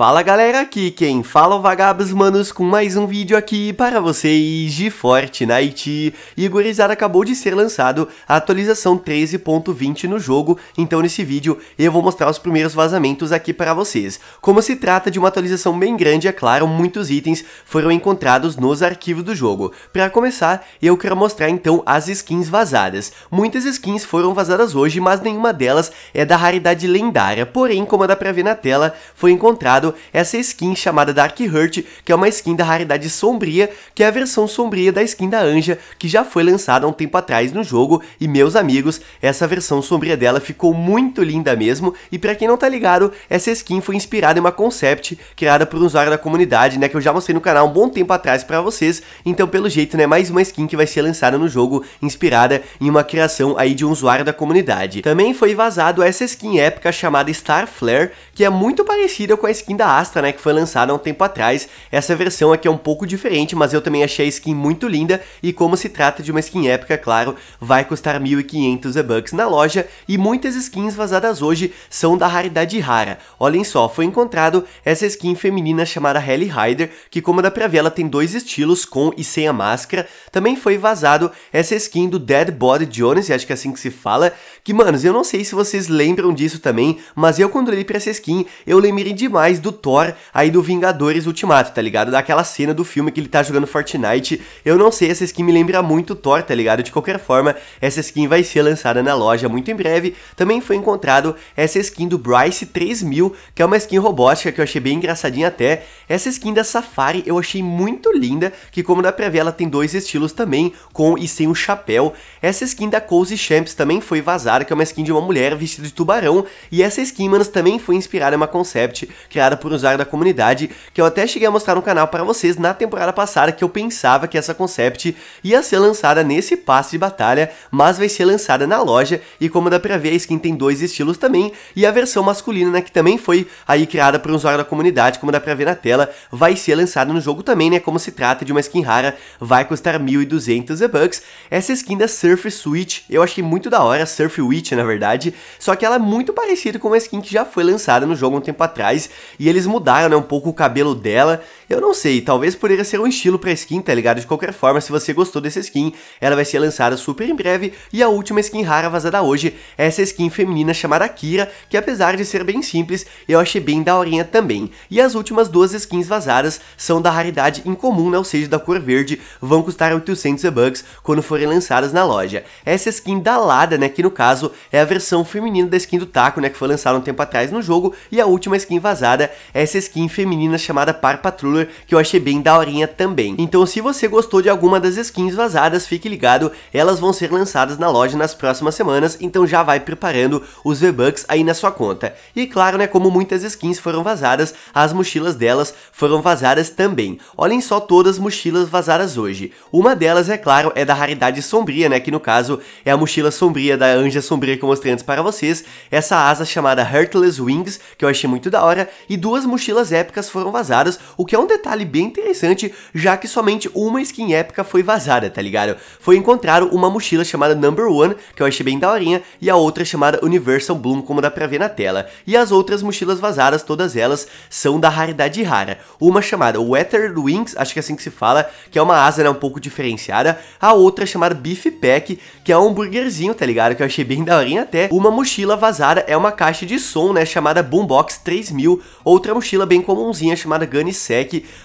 Fala galera, aqui quem fala é o Vagabos Manos com mais um vídeo aqui para vocês de Fortnite. E acabou de ser lançado a atualização 13.20 no jogo, então nesse vídeo eu vou mostrar os primeiros vazamentos aqui para vocês. Como se trata de uma atualização bem grande, é claro, muitos itens foram encontrados nos arquivos do jogo. Para começar, eu quero mostrar então as skins vazadas. Muitas skins foram vazadas hoje, mas nenhuma delas é da raridade lendária, porém, como dá pra ver na tela, foi encontrado essa skin chamada Dark Hurt, que é uma skin da raridade sombria, que é a versão sombria da skin da Anja, que já foi lançada há um tempo atrás no jogo, e meus amigos, essa versão sombria dela ficou muito linda mesmo, e para quem não tá ligado, essa skin foi inspirada em uma concept criada por um usuário da comunidade, né, que eu já mostrei no canal um bom tempo atrás para vocês, então pelo jeito, né, mais uma skin que vai ser lançada no jogo, inspirada em uma criação aí de um usuário da comunidade. Também foi vazado essa skin épica chamada Star Flare, que é muito parecida com a skin da Astra, né, que foi lançada há um tempo atrás. Essa versão aqui é um pouco diferente, mas eu também achei a skin muito linda e como se trata de uma skin épica, claro, vai custar 1.500 V-Bucks na loja e muitas skins vazadas hoje são da raridade rara. Olhem só, foi encontrado essa skin feminina chamada Helly Rider, que como dá pra ver, ela tem dois estilos, com e sem a máscara. Também foi vazado essa skin do Dead Body Jones, acho que é assim que se fala, que, manos, eu não sei se vocês lembram disso também, mas eu quando olhei pra essa skin, eu lembrei demais do Thor aí do Vingadores Ultimato, tá ligado? Daquela cena do filme que ele tá jogando Fortnite. Eu não sei, essa skin me lembra muito Thor, tá ligado? De qualquer forma, essa skin vai ser lançada na loja muito em breve. Também foi encontrado essa skin do Bryce 3000, que é uma skin robótica que eu achei bem engraçadinha até. Essa skin da Safari eu achei muito linda, que como dá pra ver, ela tem dois estilos também, com e sem o chapéu. Essa skin da Cozy Champs também foi vazada, que é uma skin de uma mulher vestida de tubarão. E essa skin, manos, também foi inspirada em uma concept criada por usuário da comunidade, que eu até cheguei a mostrar no canal para vocês na temporada passada, que eu pensava que essa concept ia ser lançada nesse passe de batalha, mas vai ser lançada na loja, e como dá pra ver, a skin tem dois estilos também, e a versão masculina, né, que também foi aí criada por um usuário da comunidade, como dá pra ver na tela, vai ser lançada no jogo também, né, como se trata de uma skin rara, vai custar 1.200 V-Bucks. Essa skin da Surf Switch, eu achei muito da hora, Surf Witch, na verdade, só que ela é muito parecida com uma skin que já foi lançada no jogo um tempo atrás, e eles mudaram, né, um pouco o cabelo dela. Eu não sei, talvez poderia ser um estilo pra skin, tá ligado? De qualquer forma, se você gostou dessa skin, ela vai ser lançada super em breve. E a última skin rara vazada hoje é essa skin feminina chamada Kira, que apesar de ser bem simples, eu achei bem daorinha também. E as últimas duas skins vazadas são da raridade incomum, né, ou seja, da cor verde, vão custar 800 bucks quando forem lançadas na loja. Essa skin da Lada, né, que no caso é a versão feminina da skin do Taco, né, que foi lançada um tempo atrás no jogo, e a última skin vazada essa skin feminina chamada Par Patrulher, que eu achei bem daorinha também. Então se você gostou de alguma das skins vazadas, fique ligado, elas vão ser lançadas na loja nas próximas semanas, então já vai preparando os V-Bucks aí na sua conta. E claro, né, como muitas skins foram vazadas, as mochilas delas foram vazadas também. Olhem só todas as mochilas vazadas hoje. Uma delas, é claro, é da raridade sombria, né, que no caso é a mochila sombria da Anja Sombria que eu mostrei antes para vocês, essa asa chamada Heartless Wings, que eu achei muito da hora, e duas mochilas épicas foram vazadas, o que é um detalhe bem interessante, já que somente uma skin épica foi vazada, tá ligado? Foi encontrar uma mochila chamada Number One, que eu achei bem daorinha, e a outra chamada Universal Bloom, como dá pra ver na tela. E as outras mochilas vazadas, todas elas, são da raridade rara. Uma chamada Weathered Wings, acho que é assim que se fala, que é uma asa né, um pouco diferenciada. A outra chamada Beef Pack, que é um hambúrguerzinho, tá ligado? Que eu achei bem daorinha até. Uma mochila vazada é uma caixa de som, né, chamada Boombox 3000. Outra mochila bem comumzinha chamada Gunny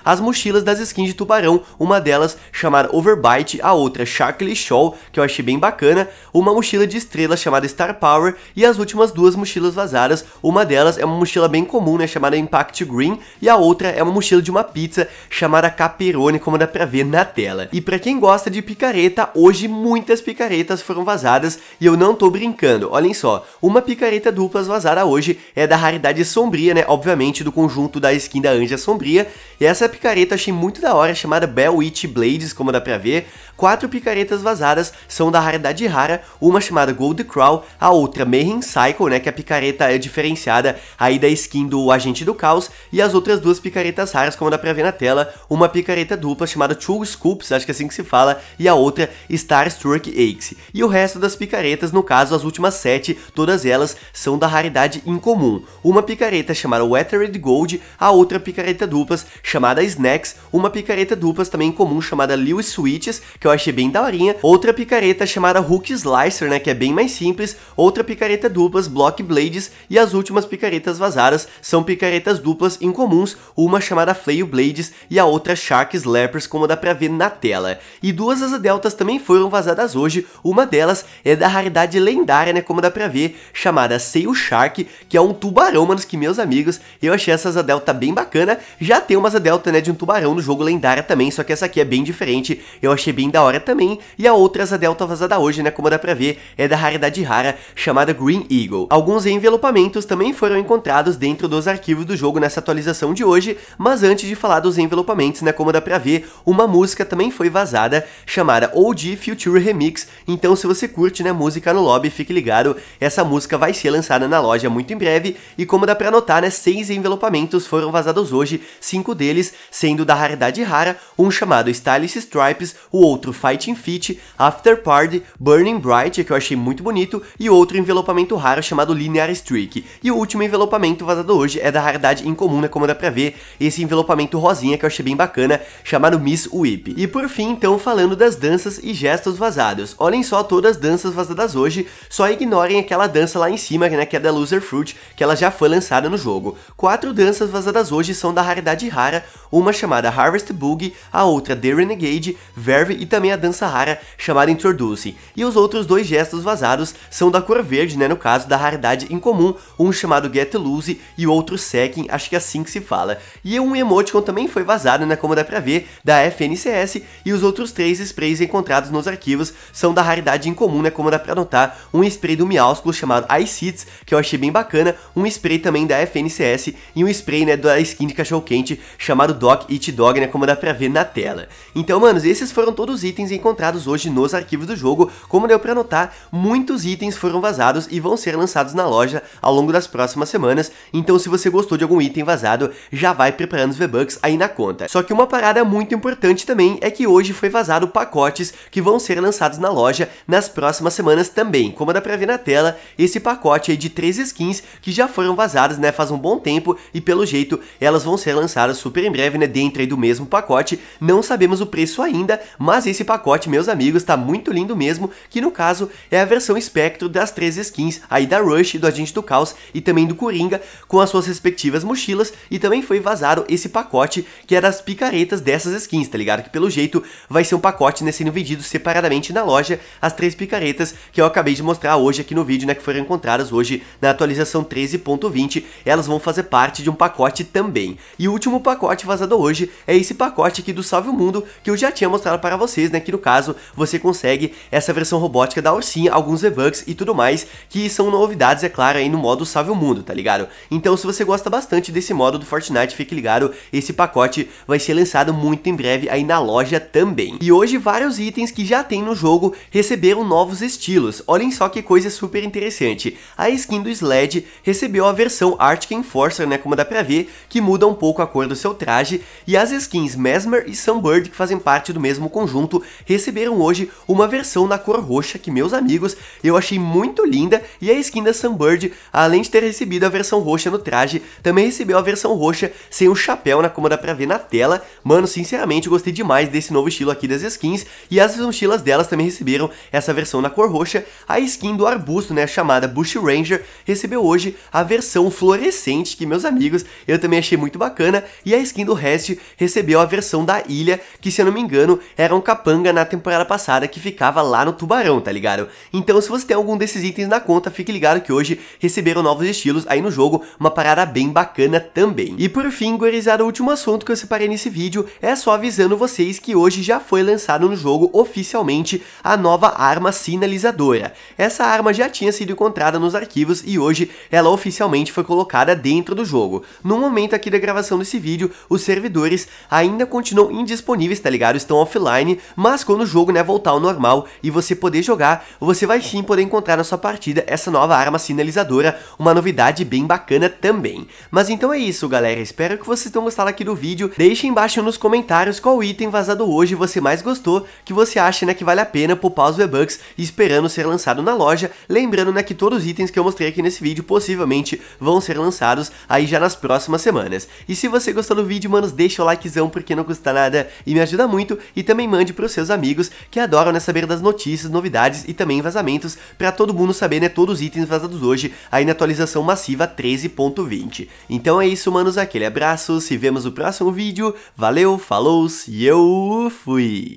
as mochilas das skins de tubarão, uma delas chamada Overbite, a outra Sharkly Show, que eu achei bem bacana, uma mochila de estrela chamada Star Power e as últimas duas mochilas vazadas, uma delas é uma mochila bem comum, né, chamada Impact Green, e a outra é uma mochila de uma pizza chamada Caperone, como dá pra ver na tela. E pra quem gosta de picareta, hoje muitas picaretas foram vazadas e eu não tô brincando, olhem só, uma picareta dupla vazada hoje é da raridade sombria, né, obviamente do conjunto da skin da Anja Sombria. E essa picareta achei muito da hora, chamada Bell Witch Blades, como dá pra ver. quatro picaretas vazadas são da raridade rara, uma chamada Gold Crow, a outra Mayhem Cycle, né, que a picareta é diferenciada aí da skin do Agente do Caos, e as outras duas picaretas raras, como dá pra ver na tela, uma picareta dupla chamada Two Scoops, acho que é assim que se fala, e a outra Starstruck Axe. E o resto das picaretas, no caso as últimas sete, todas elas são da raridade incomum. Uma picareta chamada Weathered Gold, a outra picareta duplas chamada Snacks, uma picareta duplas também comum chamada Lewis Switches, que eu achei bem daorinha, outra picareta chamada Hook Slicer, né, que é bem mais simples, outra picareta duplas Block Blades e as últimas picaretas vazadas são picaretas duplas incomuns, uma chamada Flail Blades e a outra Shark Slappers, como dá pra ver na tela. E duas asa deltas também foram vazadas hoje, uma delas é da raridade lendária, né, como dá pra ver, chamada Sail Shark, que é um tubarão, manos, que meus amigos, eu achei essa asa delta bem bacana, já tem uma asa delta, né, de um tubarão no jogo lendária também, só que essa aqui é bem diferente, eu achei bem da hora também, e a outra asa delta vazada hoje, né, como dá pra ver, é da raridade rara, chamada Green Eagle. Alguns envelopamentos também foram encontrados dentro dos arquivos do jogo nessa atualização de hoje, mas antes de falar dos envelopamentos, né, como dá pra ver, uma música também foi vazada, chamada OG Future Remix, então se você curte, né, música no lobby, fique ligado, essa música vai ser lançada na loja muito em breve, e como dá pra notar, né, seis envelopamentos foram vazados hoje, cinco deles sendo da raridade rara, um chamado Stylish Stripes, o outro Fighting Fit, After Party, Burning Bright, que eu achei muito bonito, e outro envelopamento raro chamado Linear Streak. E o último envelopamento vazado hoje é da raridade incomum, né, como dá pra ver, esse envelopamento rosinha que eu achei bem bacana, chamado Miss Whip. E por fim, então, falando das danças e gestos vazados. Olhem só todas as danças vazadas hoje, só ignorem aquela dança lá em cima, né, que é da Loser Fruit, que ela já foi lançada no jogo. Quatro danças vazadas hoje são da raridade rara, uma chamada Harvest Boogie, a outra The Renegade, Verve e também a dança rara chamada Introduce. E os outros dois gestos vazados são da cor verde, né, no caso da raridade incomum, um chamado Get Loose e o outro Second, acho que é assim que se fala. E um emoticon também foi vazado, né, como dá pra ver, da FNCS, e os outros três sprays encontrados nos arquivos são da raridade incomum, né, como dá pra notar, um spray do Miausculo chamado Ice Hits, que eu achei bem bacana, um spray também da FNCS e um spray, né, da skin de cachorro quente chamado Doc Eat Dog, né, como dá pra ver na tela. Então, manos, esses foram todos os itens encontrados hoje nos arquivos do jogo, como deu pra notar, muitos itens foram vazados e vão ser lançados na loja ao longo das próximas semanas, então se você gostou de algum item vazado, já vai preparando os V-Bucks aí na conta. Só que uma parada muito importante também é que hoje foi vazado pacotes que vão ser lançados na loja nas próximas semanas também. Como dá pra ver na tela, esse pacote aí de três skins que já foram vazadas, né, faz um bom tempo e pelo jeito elas vão ser lançadas super em breve, né, dentro aí do mesmo pacote. Não sabemos o preço ainda, mas esse pacote, meus amigos, tá muito lindo mesmo, que no caso é a versão espectro das três skins aí da Rush, do Agente do Caos e também do Coringa, com as suas respectivas mochilas, e também foi vazado esse pacote que é das picaretas dessas skins, tá ligado? Que pelo jeito vai ser um pacote né, sendo vendido separadamente na loja, as três picaretas que eu acabei de mostrar hoje aqui no vídeo, né, que foram encontradas hoje na atualização 13.20, elas vão fazer parte de um pacote também. E o último pacote vazado hoje é esse pacote aqui do Salve o Mundo, que eu já tinha mostrado para vocês, né, que no caso você consegue essa versão robótica da ursinha, alguns V-Bucks e tudo mais, que são novidades, é claro, aí no modo Salve o Mundo, tá ligado? Então se você gosta bastante desse modo do Fortnite, fique ligado, esse pacote vai ser lançado muito em breve aí na loja também. E hoje vários itens que já tem no jogo receberam novos estilos, olhem só que coisa super interessante. A skin do Sled recebeu a versão Arctic Enforcer, né, como dá pra ver, que muda um pouco a cor do seu traje, e as skins Mesmer e Sunbird, que fazem parte do mesmo conjunto, receberam hoje uma versão na cor roxa, que meus amigos, eu achei muito linda, e a skin da Sunbird, além de ter recebido a versão roxa no traje, também recebeu a versão roxa sem o chapéu, né, como dá pra ver na tela. Mano, sinceramente, gostei demais desse novo estilo aqui das skins, e as mochilas delas também receberam essa versão na cor roxa. A skin do arbusto, né, chamada Bush Ranger, recebeu hoje a versão fluorescente, que meus amigos, eu também achei muito bacana, e a skin do Rest recebeu a versão da ilha, que se eu não me engano, era um capanga na temporada passada que ficava lá no tubarão, tá ligado? Então se você tem algum desses itens na conta, fique ligado que hoje receberam novos estilos aí no jogo, uma parada bem bacana também. E por fim, gurizada, o último assunto que eu separei nesse vídeo é só avisando vocês que hoje já foi lançado no jogo oficialmente a nova arma sinalizadora. Essa arma já tinha sido encontrada nos arquivos e hoje ela oficialmente foi colocada dentro do jogo. No momento aqui da gravação desse vídeo, os servidores ainda continuam indisponíveis, tá ligado? Estão offline, mas quando o jogo, né, voltar ao normal e você poder jogar, você vai sim poder encontrar na sua partida essa nova arma sinalizadora, uma novidade bem bacana também. Mas então é isso, galera, espero que vocês tenham gostado aqui do vídeo, deixem embaixo nos comentários qual item vazado hoje você mais gostou, que você acha, né, que vale a pena poupar os V-Bucks esperando ser lançado na loja, lembrando, né, que todos os itens que eu mostrei aqui nesse vídeo possivelmente vão ser lançados aí já nas próximas semanas. E se você gostou do vídeo, manos, deixa o likezão porque não custa nada e me ajuda muito, e também mande pros seus amigos que adoram, né, saber das notícias, novidades e também vazamentos, pra todo mundo saber, né, todos os itens vazados hoje aí na atualização massiva 13.20. Então é isso, manos, aquele abraço, se vemos no próximo vídeo, valeu, falou e eu fui!